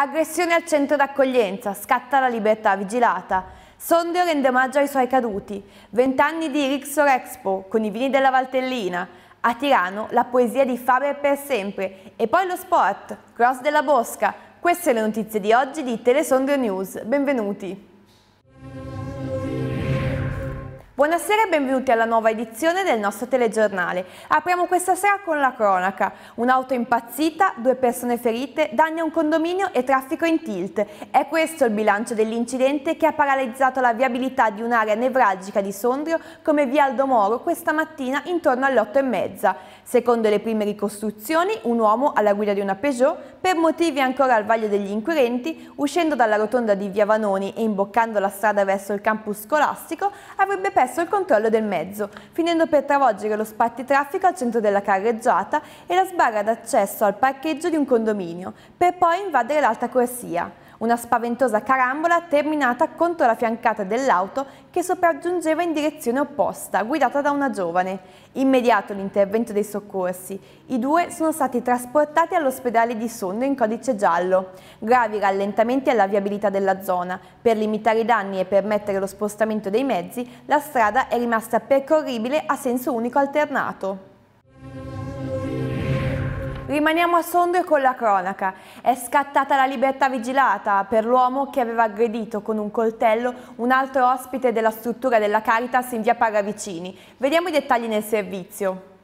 Aggressione al centro d'accoglienza, scatta la libertà vigilata. Sondrio rende omaggio ai suoi caduti. Vent'anni di Rixor Expo con i vini della Valtellina. A Tirano la poesia di Faber per sempre. E poi lo sport, cross della Bosca. Queste le notizie di oggi di Telesondrio News. Benvenuti. Buonasera e benvenuti alla nuova edizione del nostro telegiornale. Apriamo questa sera con la cronaca. Un'auto impazzita, due persone ferite, danni a un condominio e traffico in tilt. È questo il bilancio dell'incidente che ha paralizzato la viabilità di un'area nevralgica di Sondrio come via Aldo Moro questa mattina intorno alle 8 e mezza. Secondo le prime ricostruzioni, un uomo alla guida di una Peugeot, per motivi ancora al vaglio degli inquirenti, uscendo dalla rotonda di Via Vanoni e imboccando la strada verso il campus scolastico, avrebbe perso perso il controllo del mezzo, finendo per travolgere lo spartitraffico al centro della carreggiata e la sbarra d'accesso al parcheggio di un condominio, per poi invadere l'alta corsia. Una spaventosa carambola terminata contro la fiancata dell'auto che sopraggiungeva in direzione opposta, guidata da una giovane. Immediato l'intervento dei soccorsi. I due sono stati trasportati all'ospedale di Sondo in codice giallo. Gravi rallentamenti alla viabilità della zona. Per limitare i danni e permettere lo spostamento dei mezzi, la strada è rimasta percorribile a senso unico alternato. Rimaniamo a Sondrio con la cronaca. È scattata la libertà vigilata per l'uomo che aveva aggredito con un coltello un altro ospite della struttura della Caritas in via Paravicini. Vediamo i dettagli nel servizio.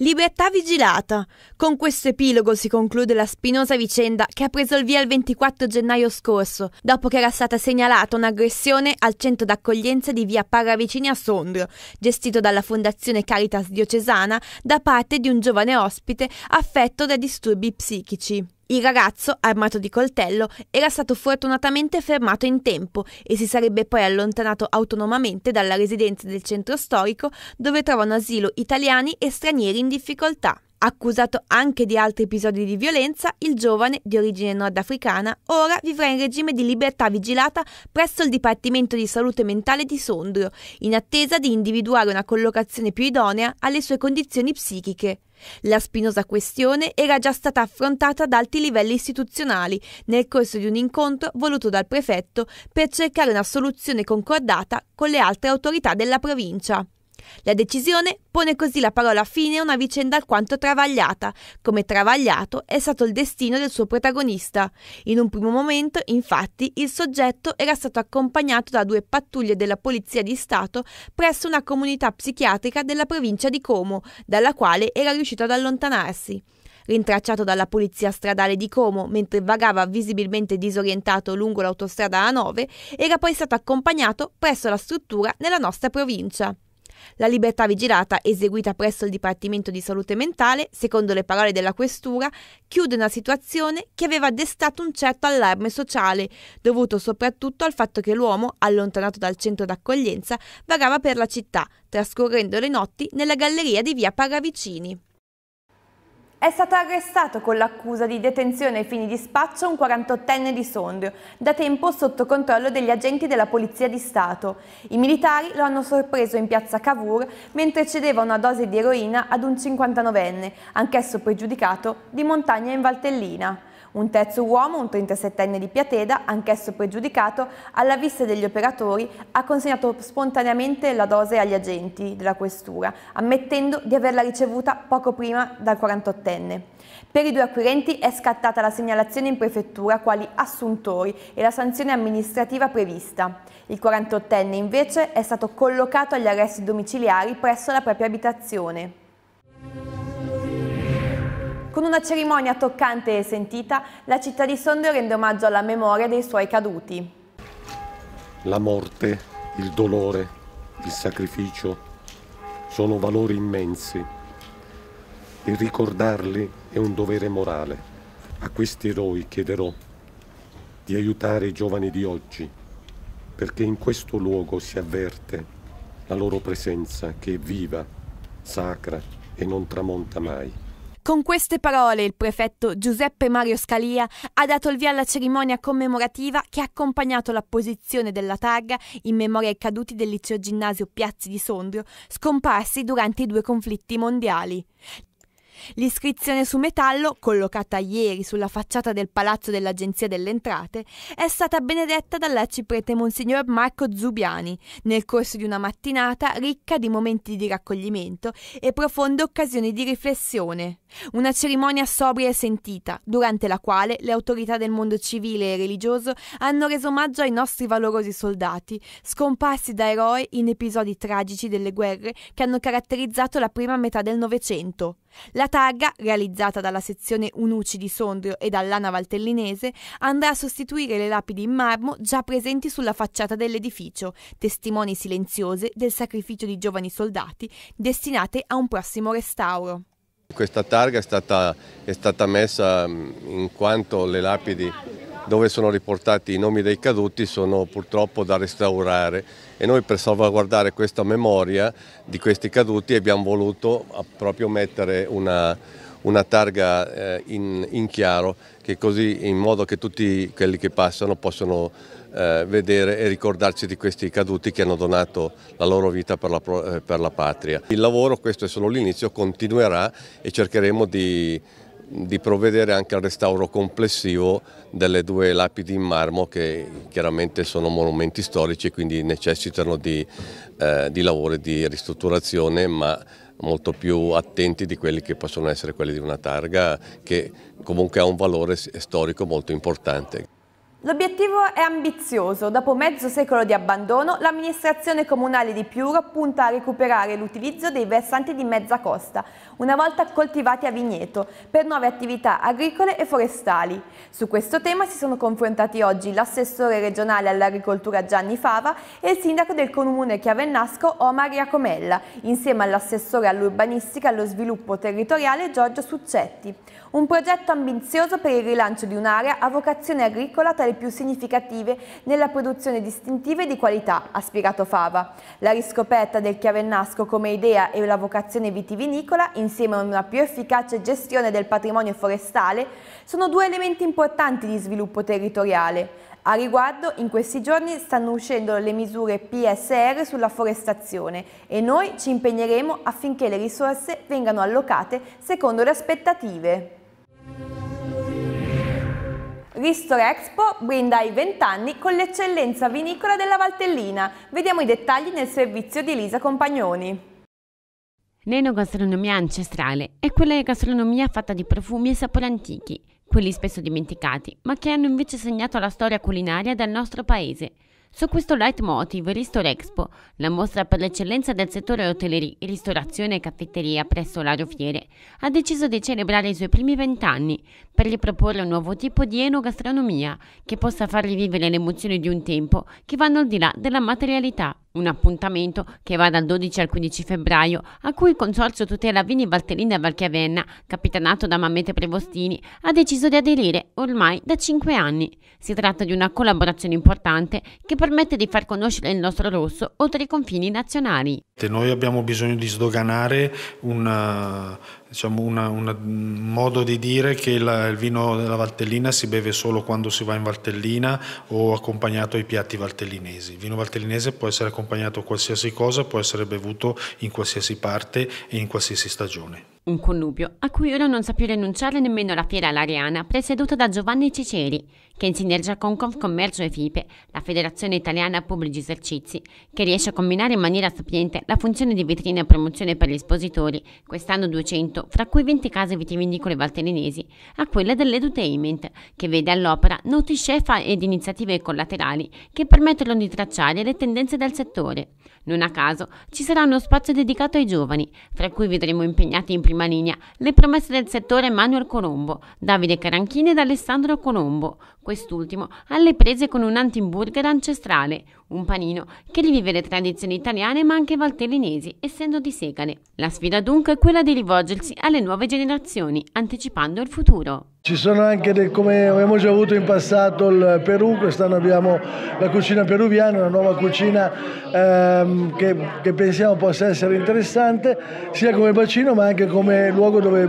Libertà vigilata. Con questo epilogo si conclude la spinosa vicenda che ha preso il via il 24 gennaio scorso, dopo che era stata segnalata un'aggressione al centro d'accoglienza di via Paravicini a Sondrio, gestito dalla Fondazione Caritas Diocesana da parte di un giovane ospite affetto da disturbi psichici. Il ragazzo, armato di coltello, era stato fortunatamente fermato in tempo e si sarebbe poi allontanato autonomamente dalla residenza del centro storico dove trovano asilo italiani e stranieri in difficoltà. Accusato anche di altri episodi di violenza, il giovane, di origine nordafricana, ora vivrà in regime di libertà vigilata presso il Dipartimento di Salute Mentale di Sondrio, in attesa di individuare una collocazione più idonea alle sue condizioni psichiche. La spinosa questione era già stata affrontata ad alti livelli istituzionali nel corso di un incontro voluto dal prefetto per cercare una soluzione concordata con le altre autorità della provincia. La decisione pone così la parola fine a una vicenda alquanto travagliata, come travagliato è stato il destino del suo protagonista. In un primo momento, infatti, il soggetto era stato accompagnato da due pattuglie della Polizia di Stato presso una comunità psichiatrica della provincia di Como, dalla quale era riuscito ad allontanarsi rintracciato dalla polizia stradale di Como mentre vagava visibilmente disorientato lungo l'autostrada A9, era poi stato accompagnato presso la struttura nella nostra provincia. La libertà vigilata, eseguita presso il Dipartimento di Salute Mentale, secondo le parole della Questura, chiude una situazione che aveva destato un certo allarme sociale, dovuto soprattutto al fatto che l'uomo, allontanato dal centro d'accoglienza, vagava per la città, trascorrendo le notti nella galleria di via Paravicini. È stato arrestato con l'accusa di detenzione ai fini di spaccio un 48enne di Sondrio, da tempo sotto controllo degli agenti della Polizia di Stato. I militari lo hanno sorpreso in piazza Cavour mentre cedeva una dose di eroina ad un 59enne, anch'esso pregiudicato, di montagna in Valtellina. Un terzo uomo, un 37enne di Piateda, anch'esso pregiudicato, alla vista degli operatori ha consegnato spontaneamente la dose agli agenti della questura, ammettendo di averla ricevuta poco prima dal 48enne. Per i due acquirenti è scattata la segnalazione in prefettura quali assuntori e la sanzione amministrativa prevista. Il 48enne invece è stato collocato agli arresti domiciliari presso la propria abitazione. Con una cerimonia toccante e sentita, la città di Sondrio rende omaggio alla memoria dei suoi caduti. La morte, il dolore, il sacrificio sono valori immensi e ricordarli è un dovere morale. A questi eroi chiederò di aiutare i giovani di oggi perché in questo luogo si avverte la loro presenza che è viva, sacra e non tramonta mai. Con queste parole il prefetto Giuseppe Mario Scalia ha dato il via alla cerimonia commemorativa che ha accompagnato l'apposizione della targa in memoria ai caduti del liceo ginnasio Piazzi di Sondrio, scomparsi durante i due conflitti mondiali. L'iscrizione su metallo, collocata ieri sulla facciata del Palazzo dell'Agenzia delle Entrate, è stata benedetta dall'arciprete Monsignor Marco Zubiani nel corso di una mattinata ricca di momenti di raccoglimento e profonde occasioni di riflessione. Una cerimonia sobria e sentita, durante la quale le autorità del mondo civile e religioso hanno reso omaggio ai nostri valorosi soldati, scomparsi da eroi in episodi tragici delle guerre che hanno caratterizzato la prima metà del Novecento. La targa, realizzata dalla sezione Unuci di Sondrio e dall'Ana Valtellinese, andrà a sostituire le lapidi in marmo già presenti sulla facciata dell'edificio, testimoni silenziose del sacrificio di giovani soldati destinate a un prossimo restauro. Questa targa è stata, è stata messa in quanto le lapidi dove sono riportati i nomi dei caduti sono purtroppo da restaurare e noi per salvaguardare questa memoria di questi caduti abbiamo voluto proprio mettere una, una targa eh, in, in, chiaro che così in modo che tutti quelli che passano possono eh, vedere e ricordarci di questi caduti che hanno donato la loro vita per la, eh, per la patria. Il lavoro, questo è solo l'inizio, continuerà e cercheremo di di provvedere anche al restauro complessivo delle due lapidi in marmo che chiaramente sono monumenti storici e quindi necessitano di, eh, di lavori di ristrutturazione ma molto più attenti di quelli che possono essere quelli di una targa che comunque ha un valore storico molto importante. L'obiettivo è ambizioso. Dopo mezzo secolo di abbandono, l'amministrazione comunale di Piuro punta a recuperare l'utilizzo dei versanti di mezza costa, una volta coltivati a vigneto, per nuove attività agricole e forestali. Su questo tema si sono confrontati oggi l'assessore regionale all'agricoltura Gianni Fava e il sindaco del comune Chiavennasco Omar Iacomella, insieme all'assessore all'urbanistica e allo sviluppo territoriale Giorgio Succetti. Un progetto ambizioso per il rilancio di un'area a vocazione agricola tra le più significative nella produzione distintiva e di qualità, ha spiegato Fava. La riscoperta del chiavennasco come idea e la vocazione vitivinicola, insieme a una più efficace gestione del patrimonio forestale, sono due elementi importanti di sviluppo territoriale. A riguardo, in questi giorni stanno uscendo le misure PSR sulla forestazione e noi ci impegneremo affinché le risorse vengano allocate secondo le aspettative. Ristor Expo brinda ai 20 anni con l'eccellenza vinicola della Valtellina. Vediamo i dettagli nel servizio di Elisa Compagnoni. L'enogastronomia ancestrale è quella gastronomia fatta di profumi e sapori antichi, quelli spesso dimenticati, ma che hanno invece segnato la storia culinaria del nostro paese. Su questo leitmotiv Ristor Expo, la mostra per l'eccellenza del settore hotellerie, ristorazione e caffetteria presso l'Ario Fiere, ha deciso di celebrare i suoi primi vent'anni per riproporre un nuovo tipo di enogastronomia che possa fargli vivere le emozioni di un tempo che vanno al di là della materialità. Un appuntamento che va dal 12 al 15 febbraio, a cui il Consorzio Tutela Vini Valtellina Valchiavenna, capitanato da Mammete Prevostini, ha deciso di aderire ormai da 5 anni. Si tratta di una collaborazione importante che permette di far conoscere il nostro rosso oltre i confini nazionali. Noi abbiamo bisogno di sdoganare una, diciamo una, una, un modo di dire che la, il vino della Valtellina si beve solo quando si va in Valtellina o accompagnato ai piatti valtellinesi. Il vino valtellinese può essere accompagnato a qualsiasi cosa, può essere bevuto in qualsiasi parte e in qualsiasi stagione. Un connubio a cui ora non sa più rinunciare nemmeno la fiera Lariana, presieduta da Giovanni Ciceri, che in sinergia con Confcommercio e FIPE, la Federazione Italiana Pubblici Esercizi, che riesce a combinare in maniera sapiente la funzione di vetrina e promozione per gli espositori, quest'anno 200, fra cui 20 case vitivinicole valtellinesi, a quella dell'edutainment, che vede all'opera noti chef ed iniziative collaterali che permettono di tracciare le tendenze del settore. Non a caso ci sarà uno spazio dedicato ai giovani, tra cui vedremo impegnati in prima linea le promesse del settore Manuel Colombo, Davide Caranchini ed Alessandro Colombo, quest'ultimo alle prese con un antimburger ancestrale, un panino che rivive le tradizioni italiane ma anche valtellinesi, essendo di Segale. La sfida dunque è quella di rivolgersi alle nuove generazioni, anticipando il futuro. Ci sono anche, dei, come abbiamo già avuto in passato il Perù, quest'anno abbiamo la cucina peruviana, una nuova cucina ehm, che, che, pensiamo possa essere interessante sia come bacino ma anche come luogo dove,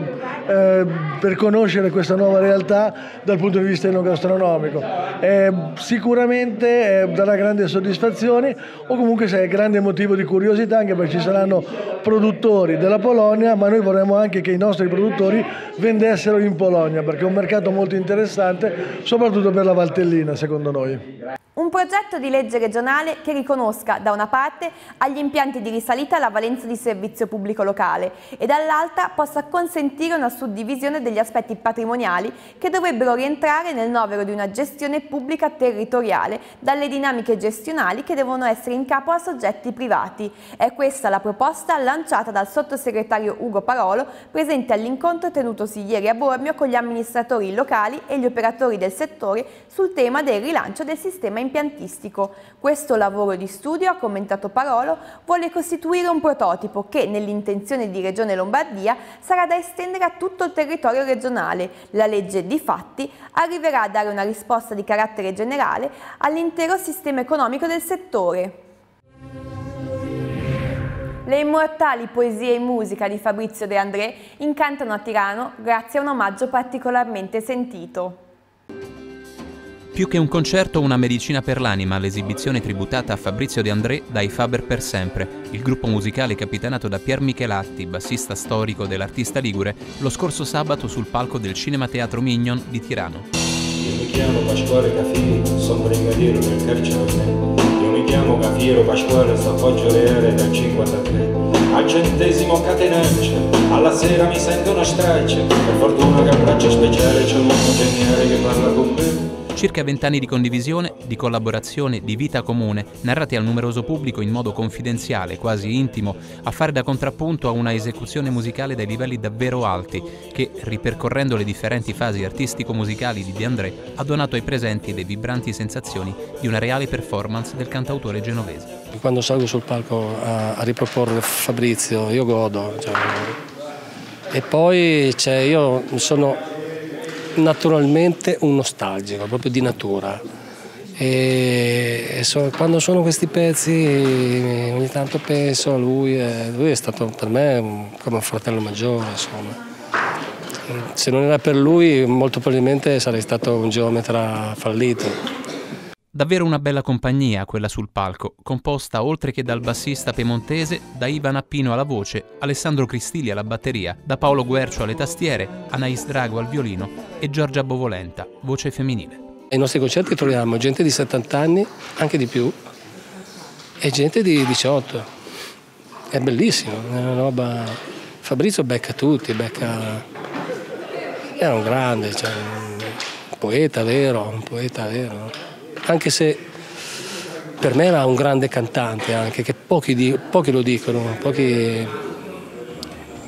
eh, per conoscere questa nuova realtà dal punto di vista enogastronomico. Eh, sicuramente eh, darà grandi soddisfazioni o comunque è grande motivo di curiosità anche perché ci saranno produttori della Polonia ma noi vorremmo anche che i nostri produttori vendessero in Polonia perché un mercato molto interessante, soprattutto per la Valtellina secondo noi. Un progetto di legge regionale che riconosca da una parte agli impianti di risalita la valenza di servizio pubblico locale e dall'altra possa consentire una suddivisione degli aspetti patrimoniali che dovrebbero rientrare nel novero di una gestione pubblica territoriale dalle dinamiche gestionali che devono essere in capo a soggetti privati. È questa la proposta lanciata dal sottosegretario Ugo Parolo presente all'incontro tenutosi ieri a Bormio con gli amministratori locali e gli operatori del settore sul tema del rilancio del sistema impiantistico impiantistico. Questo lavoro di studio, ha commentato Parolo, vuole costituire un prototipo che, nell'intenzione di Regione Lombardia, sarà da estendere a tutto il territorio regionale. La legge, di fatti, arriverà a dare una risposta di carattere generale all'intero sistema economico del settore. Le immortali poesie e musica di Fabrizio De André incantano a Tirano grazie a un omaggio particolarmente sentito. Più che un concerto, una medicina per l'anima, l'esibizione tributata a Fabrizio De André dai Faber per sempre, il gruppo musicale capitanato da Pier Michelatti, bassista storico dell'artista ligure, lo scorso sabato sul palco del Cinema Teatro Mignon di Tirano. Io mi chiamo Pasquale Cafiero, sono brigadiero del carcere Io mi chiamo Cafiero Pasquale, sto a Poggio Reale dal 53. Al centesimo catenaccio, alla sera mi sento una straccia, per fortuna che abbraccio speciale c'è un uomo geniale che parla con me. Circa vent'anni di condivisione, di collaborazione, di vita comune, narrati al numeroso pubblico in modo confidenziale, quasi intimo, a fare da contrappunto a una esecuzione musicale dai livelli davvero alti, che, ripercorrendo le differenti fasi artistico-musicali di De André, ha donato ai presenti le vibranti sensazioni di una reale performance del cantautore genovese. Quando salgo sul palco a, a riproporre Fabrizio, io godo. Cioè, e poi cioè, io sono naturalmente un nostalgico, proprio di natura. E so, quando sono questi pezzi ogni tanto penso a lui, e lui è stato per me come un fratello maggiore. Insomma. Se non era per lui molto probabilmente sarei stato un geometra fallito. Davvero una bella compagnia quella sul palco, composta oltre che dal bassista piemontese, da Ivan Appino alla voce, Alessandro Cristilli alla batteria, da Paolo Guercio alle tastiere, Anais Drago al violino e Giorgia Bovolenta, voce femminile. Ai nostri concerti troviamo gente di 70 anni, anche di più, e gente di 18. È bellissimo, è una roba... Fabrizio becca tutti, becca... Era un grande, cioè, un poeta vero, un poeta vero anche se per me era un grande cantante anche, che pochi, di, pochi lo dicono, pochi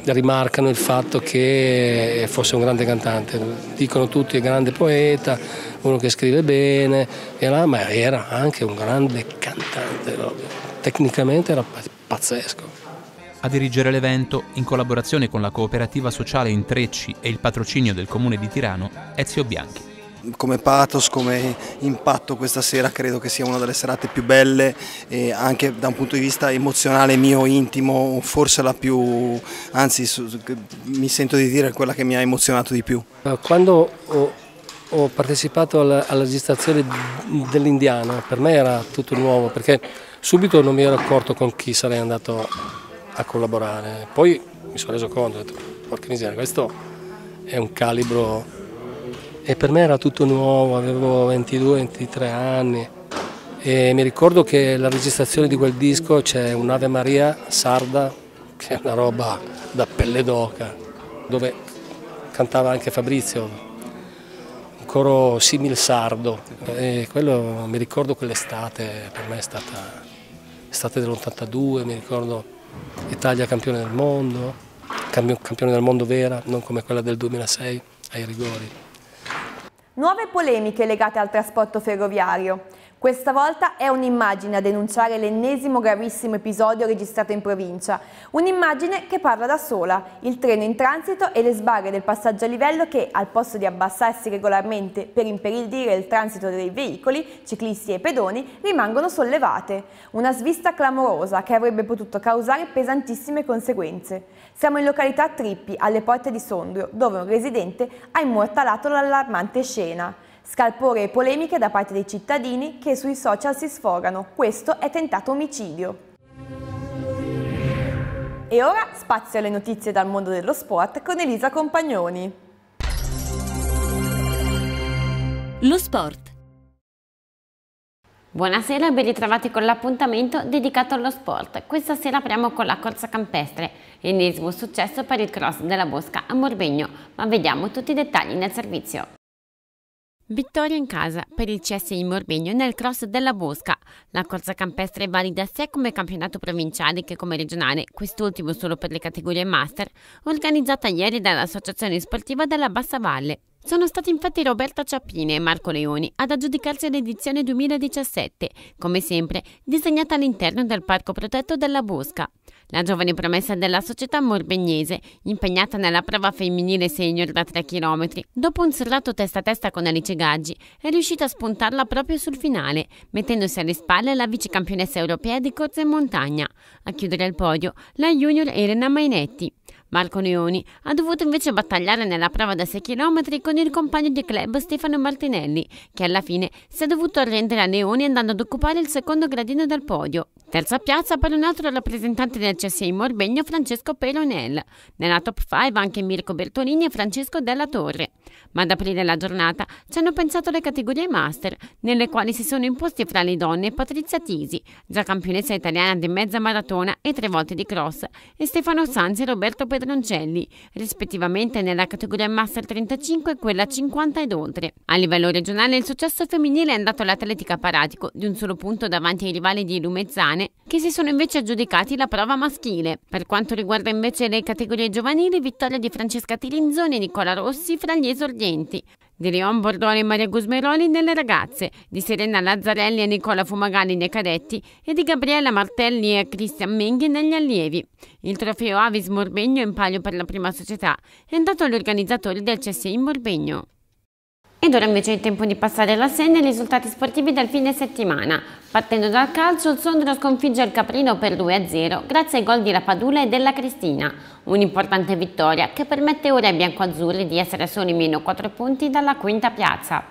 rimarcano il fatto che fosse un grande cantante, dicono tutti è grande poeta, uno che scrive bene, era, ma era anche un grande cantante, tecnicamente era pazzesco. A dirigere l'evento, in collaborazione con la cooperativa sociale Intrecci e il patrocinio del comune di Tirano, Ezio Bianchi come pathos, come impatto questa sera credo che sia una delle serate più belle e anche da un punto di vista emozionale mio, intimo, forse la più, anzi mi sento di dire quella che mi ha emozionato di più. Quando ho, ho partecipato alla, alla registrazione dell'Indiana per me era tutto nuovo perché subito non mi ero accorto con chi sarei andato a collaborare, poi mi sono reso conto, ho detto porca miseria questo è un calibro e per me era tutto nuovo, avevo 22-23 anni e mi ricordo che la registrazione di quel disco c'è un'Ave Maria sarda, che è una roba da pelle d'oca, dove cantava anche Fabrizio, un coro simil sardo e quello mi ricordo quell'estate, per me è stata estate dell'82, mi ricordo Italia campione del mondo, campione del mondo vera, non come quella del 2006 ai rigori. Nuove polemiche legate al trasporto ferroviario. Questa volta è un'immagine a denunciare l'ennesimo gravissimo episodio registrato in provincia. Un'immagine che parla da sola, il treno in transito e le sbarre del passaggio a livello che, al posto di abbassarsi regolarmente per impedire il transito dei veicoli, ciclisti e pedoni, rimangono sollevate. Una svista clamorosa che avrebbe potuto causare pesantissime conseguenze. Siamo in località Trippi, alle porte di Sondrio, dove un residente ha immortalato l'allarmante scena. Scalpore e polemiche da parte dei cittadini che sui social si sfogano. Questo è tentato omicidio. E ora spazio alle notizie dal mondo dello sport con Elisa Compagnoni. Lo sport. Buonasera e ben ritrovati con l'appuntamento dedicato allo sport. Questa sera apriamo con la corsa campestre, ennesimo successo per il cross della Bosca a Morbegno, ma vediamo tutti i dettagli nel servizio. Vittoria in casa per il CSI Morbegno nel cross della Bosca. La corsa campestre è valida sia come campionato provinciale che come regionale, quest'ultimo solo per le categorie master, organizzata ieri dall'Associazione Sportiva della Bassa Valle. Sono stati infatti Roberta Ciappini e Marco Leoni ad aggiudicarsi l'edizione 2017, come sempre disegnata all'interno del Parco Protetto della Bosca. La giovane promessa della società morbegnese, impegnata nella prova femminile senior da 3 km, dopo un serrato testa a testa con Alice Gaggi, è riuscita a spuntarla proprio sul finale, mettendosi alle spalle la vice campionessa europea di corsa in montagna. A chiudere il podio, la junior Elena Mainetti. Marco Leoni ha dovuto invece battagliare nella prova da 6 km con il compagno di club Stefano Martinelli, che alla fine si è dovuto arrendere a Leoni andando ad occupare il secondo gradino del podio. Terza piazza per un altro rappresentante del CSI Morbegno, Francesco Pelonel. Nella top 5 anche Mirko Bertolini e Francesco Della Torre. Ma ad aprire la giornata ci hanno pensato le categorie master, nelle quali si sono imposti fra le donne Patrizia Tisi, già campionessa italiana di mezza maratona e tre volte di cross, e Stefano Sanzi e Roberto Pedroncelli, rispettivamente nella categoria master 35 e quella 50 ed oltre. A livello regionale il successo femminile è andato all'atletica paratico, di un solo punto davanti ai rivali di Lumezzane donne, che si sono invece aggiudicati la prova maschile. Per quanto riguarda invece le categorie giovanili, vittoria di Francesca Tilinzoni e Nicola Rossi fra gli esordienti. Di Leon Bordone e Maria Gusmeroli nelle ragazze, di Serena Lazzarelli e Nicola Fumagalli nei cadetti e di Gabriella Martelli e Cristian Menghi negli allievi. Il trofeo Avis Morbegno in palio per la prima società è andato agli organizzatori del CSI Morbegno. Ed ora invece è tempo di passare alla segna i risultati sportivi del fine settimana. Partendo dal calcio, il Sondrio sconfigge il Caprino per 2-0 grazie ai gol di Lapadula e della Cristina. Un'importante vittoria che permette ora ai biancoazzurri di essere soli meno 4 punti dalla quinta piazza.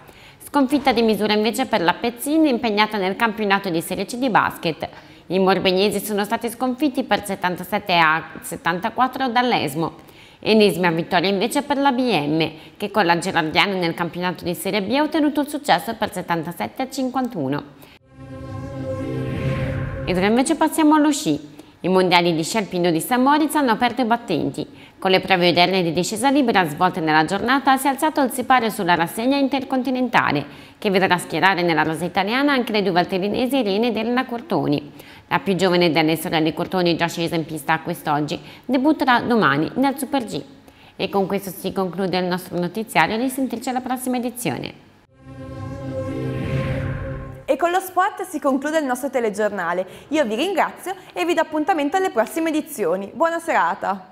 Sconfitta di misura invece per la Pezzini impegnata nel campionato di Serie C di basket. I morbegnesi sono stati sconfitti per 77 a 74 dall'Esmo. Enisima vittoria invece per la BM, che con la Gerardiano nel campionato di Serie B ha ottenuto il successo per 77 a 51. Ed ora invece passiamo allo sci. I mondiali di sci alpino di San Moritz hanno aperto i battenti. Con le prove oderne di discesa libera svolte nella giornata si è alzato il sipario sulla rassegna intercontinentale, che vedrà schierare nella rosa italiana anche le due valtellinesi Irene ed Elena Cortoni. La più giovane delle sorelle Cortoni, già scesa in pista quest'oggi, debutterà domani nel Super G. E con questo si conclude il nostro notiziario, risentirci alla prossima edizione. E con lo sport si conclude il nostro telegiornale. Io vi ringrazio e vi do appuntamento alle prossime edizioni. Buona serata!